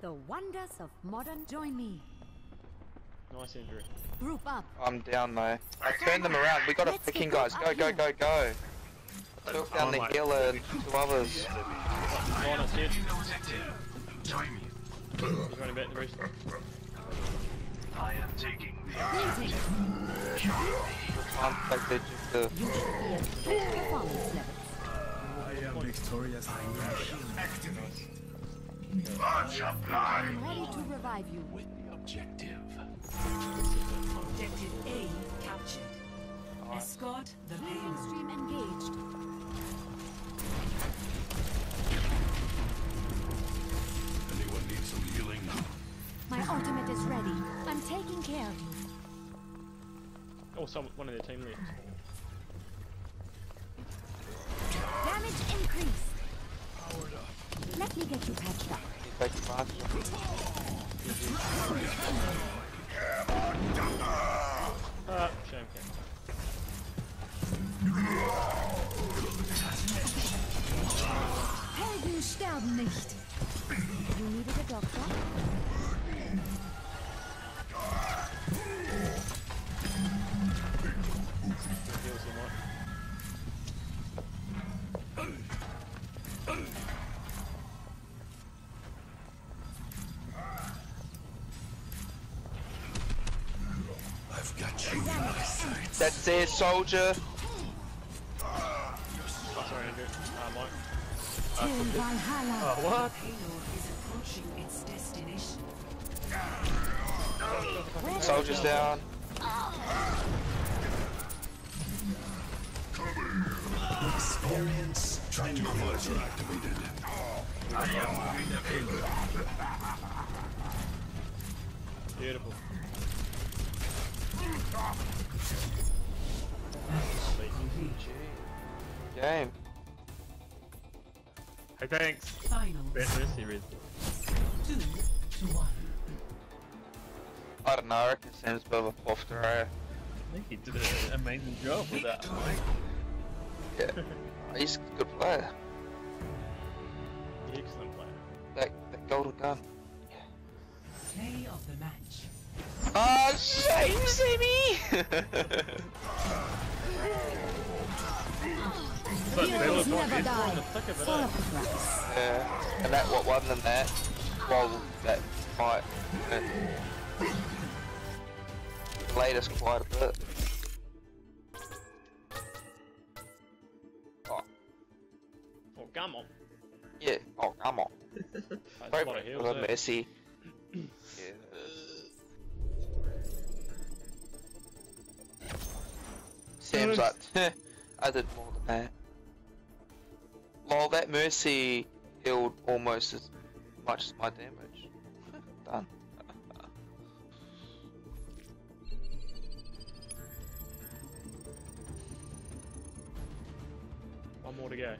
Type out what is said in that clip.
The wonders of modern. Join me. Nice injury. Group up. I'm down though. I turned them around. We got a Let's picking guys. Go, go, go, go. Took down the like- healer and two others. Line us dead. He's running back the. I am taking Greetings. I'm like they just uh, Increased performance levels. I am victorious. Much applied. I'm ready to revive you. With the objective. Objective A captured. Escort the payload. Stream engaged. Anyone need some healing? My ultimate is ready. I'm taking care of you. Oh, some one of their team left. Damage increase. Let me get you patched up. shame. Cat. Helden sterben nicht. You needed a? That's it, soldier. Oh, sorry, Andrew. Ah, Mike. Till Valhalla. Oh, what? Payload is approaching its destination. Soldiers down. Experience tranquilizer activated. I am the payload. Beautiful. Game. Hey, thanks. Final Best Mercy two to one. I don't know, I reckon Sam's a bit of a pofter, eh? I think he did an amazing job with that. Yeah. He's a good player. Excellent player. That, that golden gun. Play of the match. Oh, shame, Sammy! But they Heroes look never they're still die. in the thick of it, Full eh? of the grass. yeah. And that what won them that? Well, that fight. Delayed us quite a bit. Oh, Oh, come on. yeah. Oh, come on. That's Sorry, a lot of heals, for the? Messi. yeah. Sam's like, I did more than that. Lol, that Mercy healed almost as much as my damage. Done. One more to go.